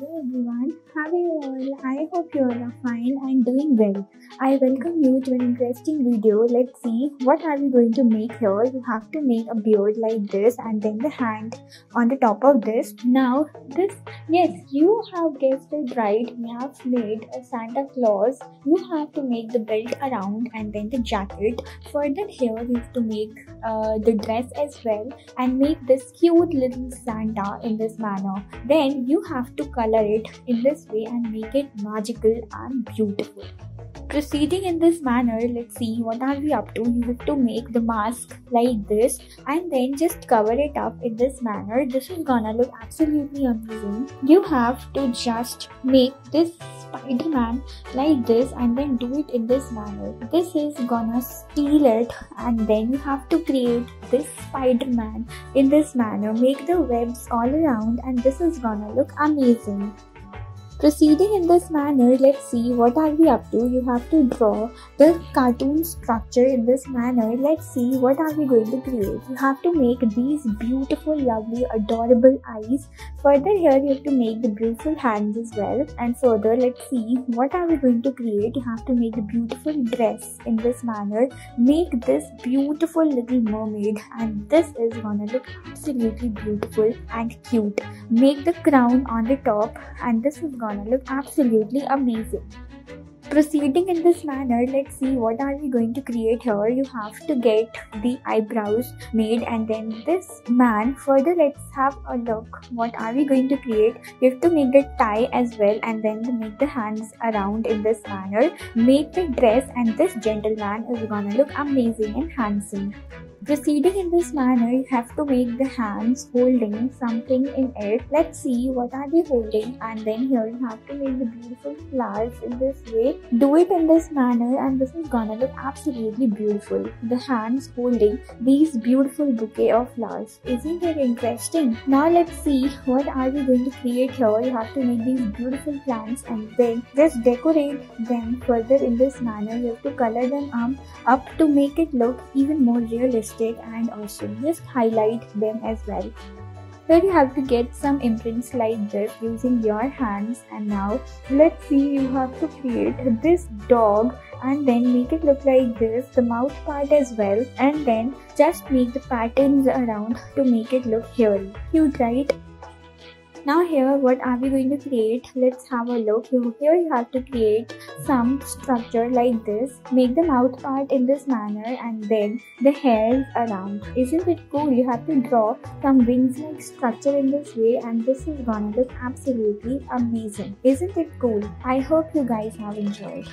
Yeah. Everyone, how are you all? I hope you all are fine and doing well. I welcome you to an interesting video. Let's see what are we going to make here. You have to make a beard like this and then the hand on the top of this. Now this, yes, you have guessed it right. We have made a Santa Claus. You have to make the belt around and then the jacket. Further here you have to make uh, the dress as well and make this cute little Santa in this manner. Then you have to color it in this way and make it magical and beautiful. Proceeding in this manner, let's see what are we up to. You have to make the mask like this and then just cover it up in this manner. This is gonna look absolutely amazing. You have to just make this Spider-Man like this and then do it in this manner. This is gonna steal it and then you have to create this Spider-Man in this manner. Make the webs all around and this is gonna look amazing. Proceeding in this manner, let's see what are we up to. You have to draw the cartoon structure in this manner. Let's see what are we going to create. You have to make these beautiful, lovely, adorable eyes. Further here, you have to make the beautiful hands as well. And further, let's see what are we going to create. You have to make the beautiful dress in this manner. Make this beautiful little mermaid and this is gonna look absolutely beautiful and cute. Make the crown on the top and this is gonna gonna look absolutely amazing. Proceeding in this manner, let's see what are we going to create here. You have to get the eyebrows made and then this man. Further, let's have a look. What are we going to create? You have to make the tie as well and then make the hands around in this manner. Make the dress and this gentleman is gonna look amazing and handsome. Proceeding in this manner, you have to make the hands holding something in it. Let's see what are they holding and then here you have to make the beautiful flowers in this way. Do it in this manner and this is gonna look absolutely beautiful. The hands holding these beautiful bouquet of flowers. Isn't it interesting? Now let's see what are we going to create here. You have to make these beautiful plants and then just decorate them further in this manner. You have to color them up, up to make it look even more realistic and also just highlight them as well. Here you have to get some imprints like this using your hands. And now let's see you have to create this dog. And then make it look like this the mouth part as well. And then just make the patterns around to make it look hairy cute right now here what are we going to create? Let's have a look. Here you have to create some structure like this. Make the mouth part in this manner and then the hairs around. Isn't it cool? You have to draw some wings like structure in this way and this is gonna look absolutely amazing. Isn't it cool? I hope you guys have enjoyed